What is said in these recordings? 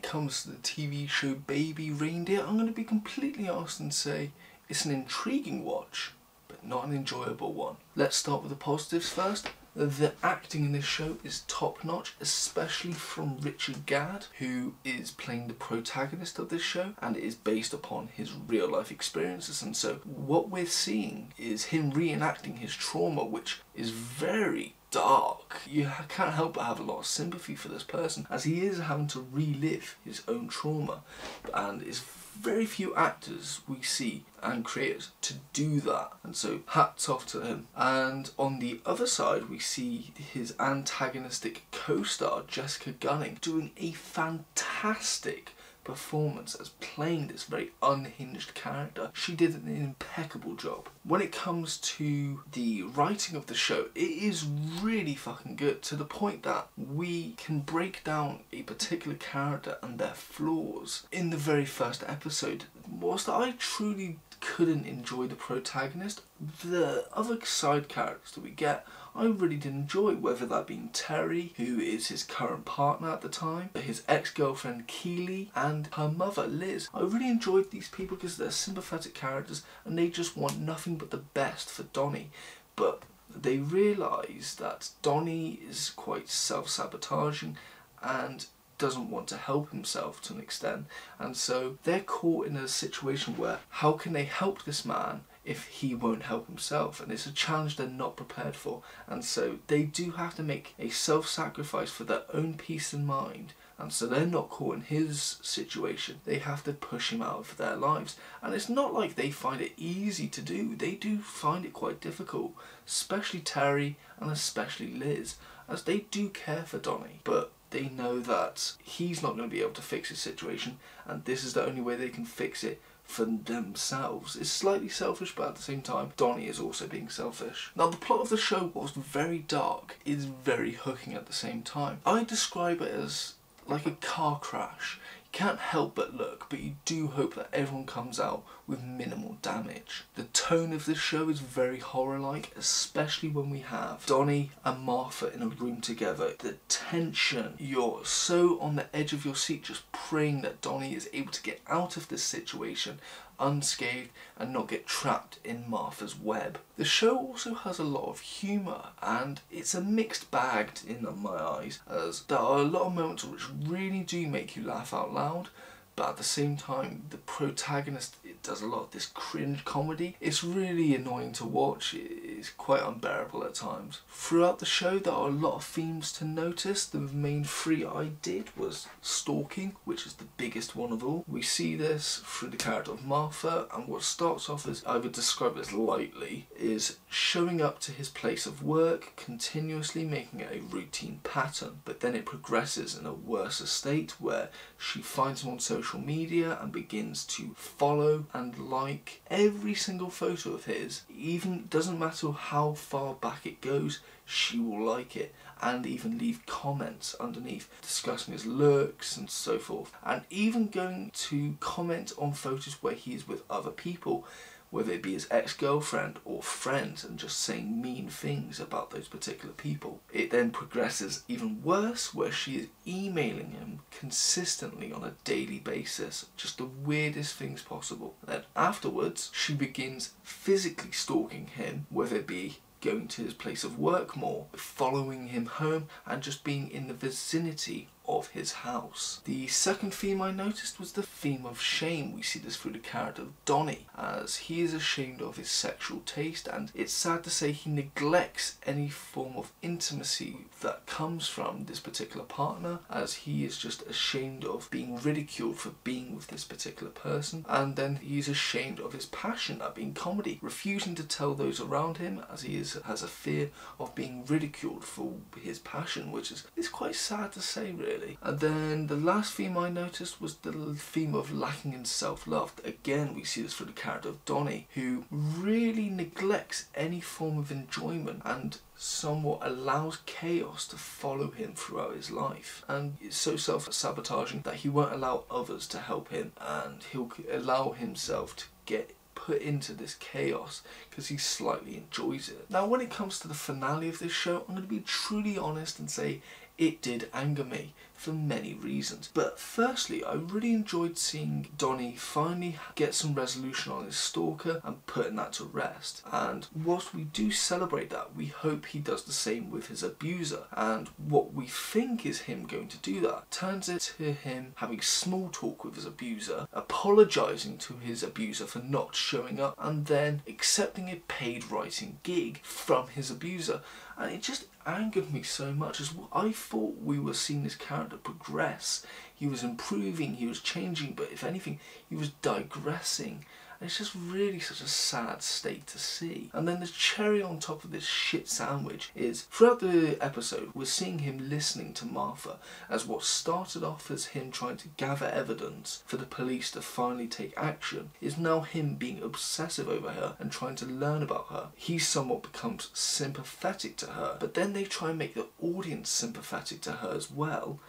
it comes to the TV show Baby Reindeer, I'm going to be completely honest and say it's an intriguing watch, but not an enjoyable one. Let's start with the positives first. The acting in this show is top notch, especially from Richard Gadd, who is playing the protagonist of this show, and it is based upon his real life experiences. And so, what we're seeing is him reenacting his trauma, which is very dark. You can't help but have a lot of sympathy for this person as he is having to relive his own trauma. And it's very few actors we see and creators to do that. And so hats off to him. And on the other side we see his antagonistic co-star Jessica Gunning doing a fantastic performance as playing this very unhinged character. She did an impeccable job. When it comes to the writing of the show, it is really fucking good to the point that we can break down a particular character and their flaws in the very first episode. Whilst I truly couldn't enjoy the protagonist, the other side characters that we get I really did enjoy, whether that being Teri, who is his current partner at the time, his ex-girlfriend Keely, and her mother Liz. I really enjoyed these people because they're sympathetic characters and they just want nothing but the best for Donnie. But they realise that Donnie is quite self-sabotaging and doesn't want to help himself to an extent. And so they're caught in a situation where how can they help this man if he won't help himself? And it's a challenge they're not prepared for. And so they do have to make a self-sacrifice for their own peace of mind. And so they're not caught in his situation. They have to push him out of their lives. And it's not like they find it easy to do. They do find it quite difficult especially Teri and especially Liz as they do care for Donnie. But they know that he's not going to be able to fix his situation and this is the only way they can fix it for themselves. It's slightly selfish, but at the same time, Donnie is also being selfish. Now, the plot of the show was very dark. It's very hooking at the same time. I describe it as like a car crash can't help but look, but you do hope that everyone comes out with minimal damage. The tone of this show is very horror-like, especially when we have Donnie and Martha in a room together. The tension, you're so on the edge of your seat just praying that Donnie is able to get out of this situation unscathed and not get trapped in Martha's web. The show also has a lot of humour and it's a mixed bag in my eyes as there are a lot of moments which really do make you laugh out loud but at the same time the protagonist it does a lot of this cringe comedy. It's really annoying to watch, it's quite unbearable at times. Throughout the show there are a lot of themes to notice. The main three I did was stalking, which is the biggest one of all. We see this through the character of Martha and what starts off as, I would describe as lightly, is showing up to his place of work, continuously making it a routine pattern, but then it progresses in a worse state where she finds him on social social media and begins to follow and like every single photo of his. Even doesn't matter how far back it goes, she will like it and even leave comments underneath discussing his looks and so forth. And even going to comment on photos where he is with other people whether it be his ex-girlfriend or friends and just saying mean things about those particular people. It then progresses even worse where she is emailing him consistently on a daily basis, just the weirdest things possible. Then afterwards she begins physically stalking him, whether it be going to his place of work more, following him home and just being in the vicinity of his house. The second theme I noticed was the theme of shame. We see this through the character of Donnie, as he is ashamed of his sexual taste and it's sad to say he neglects any form of intimacy that comes from this particular partner as he is just ashamed of being ridiculed for being with this particular person and then he's ashamed of his passion at being comedy, refusing to tell those around him as he is has a fear of being ridiculed for his passion which is, is quite sad to say really really. And then the last theme I noticed was the theme of lacking in self-love. Again, we see this through the character of Donnie, who really neglects any form of enjoyment and somewhat allows chaos to follow him throughout his life and it's so self-sabotaging that he won't allow others to help him and he'll allow himself to get put into this chaos because he slightly enjoys it. Now when it comes to the finale of this show I'm going to be truly honest and say it did anger me for many reasons. But firstly, I really enjoyed seeing Donnie finally get some resolution on his stalker and putting that to rest. And whilst we do celebrate that, we hope he does the same with his abuser. And what we think is him going to do that turns it to him having small talk with his abuser, apologising to his abuser for not showing up, and then accepting a paid writing gig from his abuser. And it just angered me so much as I thought we were seeing this character progress. He was improving, he was changing, but if anything, he was digressing. It's just really such a sad state to see. And then the cherry on top of this shit sandwich is throughout the episode, we're seeing him listening to Martha as what started off as him trying to gather evidence for the police to finally take action is now him being obsessive over her and trying to learn about her. He somewhat becomes sympathetic to her, but then they try and make the audience sympathetic to her as well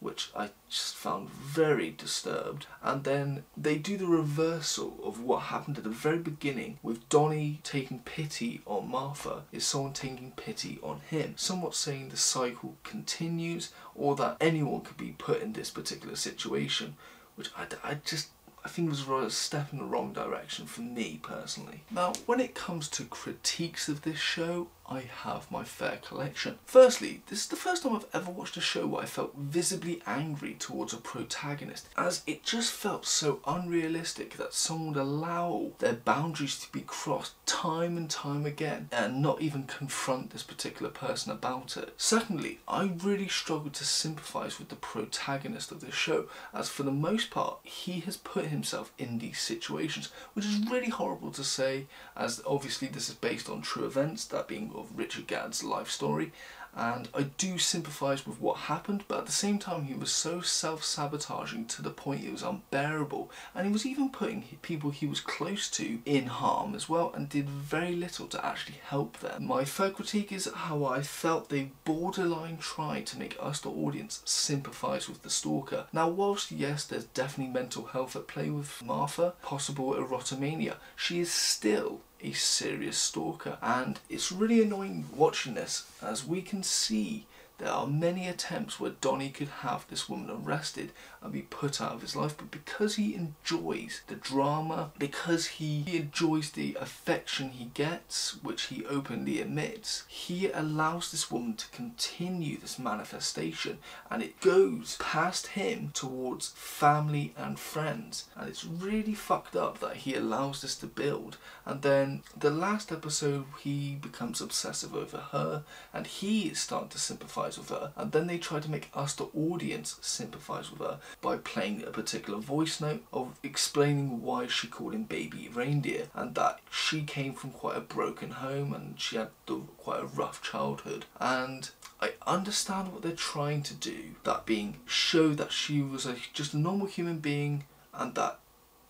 which I just found very disturbed. And then they do the reversal of what happened at the very beginning with Donnie taking pity on Martha, is someone taking pity on him, somewhat saying the cycle continues or that anyone could be put in this particular situation, which I, I just I think was a step in the wrong direction for me personally. Now, when it comes to critiques of this show, I have my fair collection. Firstly, this is the first time I've ever watched a show where I felt visibly angry towards a protagonist, as it just felt so unrealistic that someone would allow their boundaries to be crossed time and time again and not even confront this particular person about it. Secondly, I really struggled to sympathise with the protagonist of this show, as for the most part, he has put himself in these situations, which is really horrible to say, as obviously this is based on true events, that being of Richard Gadd's life story and I do sympathise with what happened but at the same time he was so self-sabotaging to the point it was unbearable and he was even putting people he was close to in harm as well and did very little to actually help them. My third critique is how I felt they borderline tried to make us the audience sympathise with the stalker. Now whilst yes there's definitely mental health at play with Martha, possible erotomania, she is still a serious stalker and it's really annoying watching this as we can see there are many attempts where Donnie could have this woman arrested and be put out of his life, but because he enjoys the drama, because he enjoys the affection he gets, which he openly admits, he allows this woman to continue this manifestation and it goes past him towards family and friends. And it's really fucked up that he allows this to build. And then the last episode, he becomes obsessive over her and he is starting to sympathise with her, and then they try to make us, the audience, sympathise with her by playing a particular voice note of explaining why she called him baby reindeer and that she came from quite a broken home and she had the, quite a rough childhood. And I understand what they're trying to do, that being show that she was a, just a normal human being and that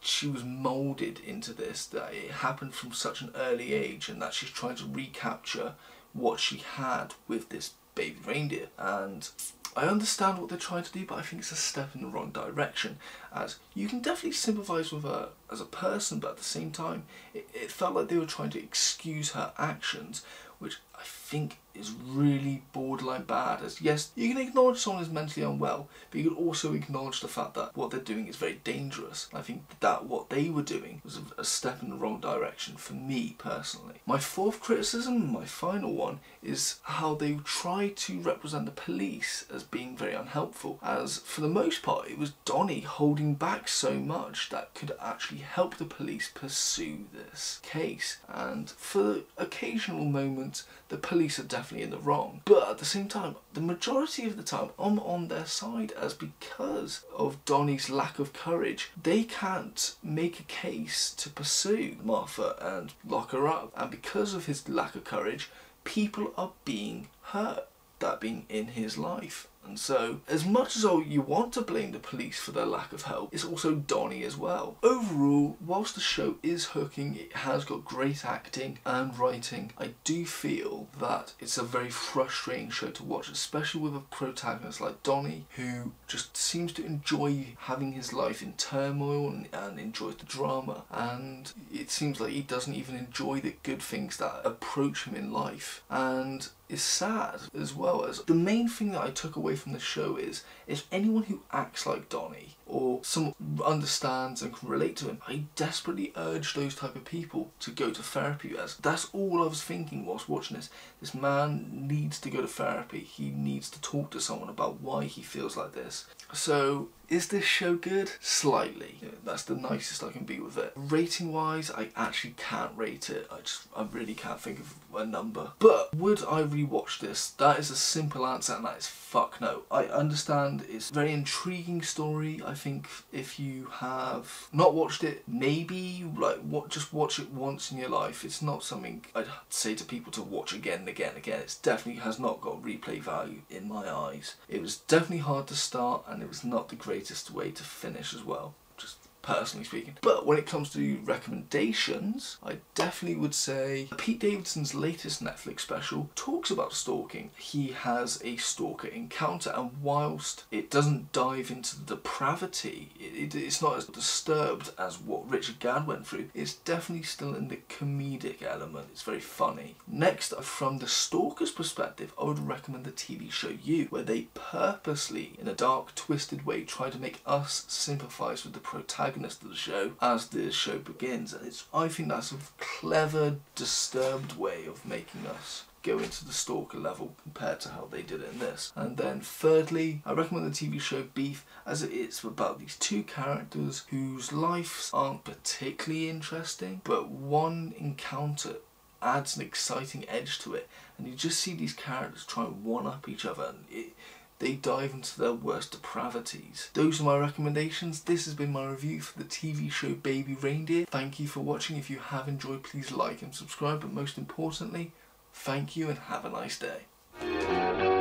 she was moulded into this, that it happened from such an early age and that she's trying to recapture what she had with this baby reindeer and I understand what they're trying to do but I think it's a step in the wrong direction. As you can definitely sympathise with her as a person but at the same time it, it felt like they were trying to excuse her actions which I think is really borderline bad as yes you can acknowledge someone is mentally unwell but you can also acknowledge the fact that what they're doing is very dangerous I think that what they were doing was a, a step in the wrong direction for me personally. My fourth criticism, my final one, is how they try to represent the police as being very unhelpful as for the most part it was Donnie holding back so much that could actually help the police pursue this case and for occasional moments the police are definitely in the wrong. But at the same time, the majority of the time I'm on their side as because of Donnie's lack of courage, they can't make a case to pursue Martha and lock her up. And because of his lack of courage, people are being hurt, that being in his life. And so, as much as you want to blame the police for their lack of help, it's also Donnie as well. Overall, whilst the show is hooking, it has got great acting and writing, I do feel that it's a very frustrating show to watch, especially with a protagonist like Donnie, who just seems to enjoy having his life in turmoil and, and enjoys the drama. And it seems like he doesn't even enjoy the good things that approach him in life. And is sad as well as the main thing that I took away from the show is if anyone who acts like Donnie or someone understands and can relate to him, I desperately urge those type of people to go to therapy as that's all I was thinking whilst watching this. This man needs to go to therapy. He needs to talk to someone about why he feels like this. So is this show good? Slightly. Yeah, that's the nicest I can be with it. Rating wise, I actually can't rate it. I just, I really can't think of a number. But would I rewatch this? That is a simple answer and that is fuck no. I understand it's a very intriguing story. I think if you have not watched it, maybe like what just watch it once in your life. It's not something I'd say to people to watch again and again and again. It definitely has not got replay value in my eyes. It was definitely hard to start and it was not the greatest way to finish as well personally speaking. But when it comes to recommendations, I definitely would say Pete Davidson's latest Netflix special talks about stalking. He has a stalker encounter, and whilst it doesn't dive into the depravity, it, it, it's not as disturbed as what Richard Gadd went through, it's definitely still in the comedic element. It's very funny. Next, uh, from the stalker's perspective, I would recommend the TV show You, where they purposely, in a dark, twisted way, try to make us sympathise with the protagonist protagonist of the show as the show begins. And it's I think that's a clever, disturbed way of making us go into the stalker level compared to how they did it in this. And then thirdly, I recommend the TV show Beef as it is about these two characters whose lives aren't particularly interesting, but one encounter adds an exciting edge to it and you just see these characters try and one up each other and it they dive into their worst depravities. Those are my recommendations. This has been my review for the TV show Baby Reindeer. Thank you for watching. If you have enjoyed, please like and subscribe. But most importantly, thank you and have a nice day.